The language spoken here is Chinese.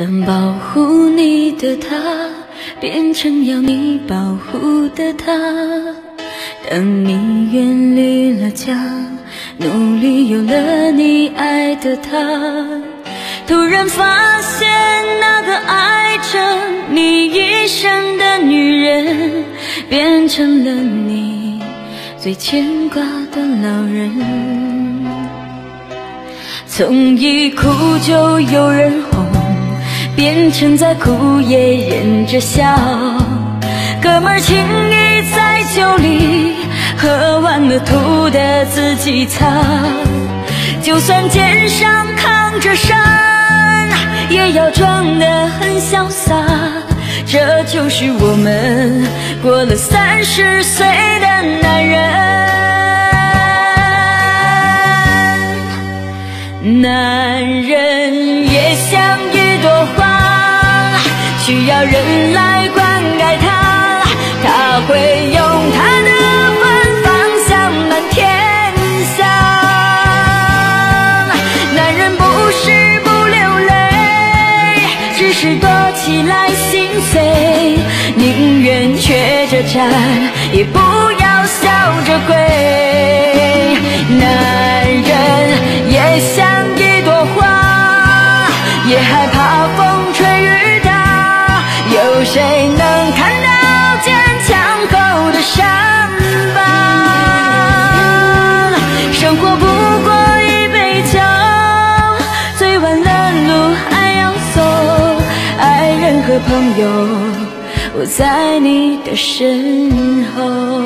当保护你的他变成要你保护的他，当你远离了家，努力有了你爱的他，突然发现那个爱着你一生的女人，变成了你最牵挂的老人。从一哭就有人。变成再苦也忍着笑，哥们儿情谊在酒里，喝完了吐的自己擦。就算肩上扛着山，也要装得很潇洒。这就是我们过了三十岁的男人，男人需要人来灌溉它，它会用它的芬芳香满天下。男人不是不流泪，只是躲起来心碎，宁愿缺着站，也不要笑着跪。男人也像一朵花，也害怕风。谁能看到坚强后的伤疤？生活不过一杯酒，醉完的路还要走。爱人和朋友，我在你的身后。